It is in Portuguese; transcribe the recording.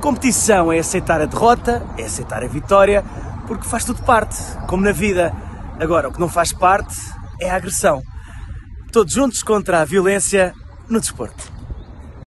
Competição é aceitar a derrota, é aceitar a vitória, porque faz tudo parte, como na vida. Agora, o que não faz parte é a agressão. Todos juntos contra a violência no desporto.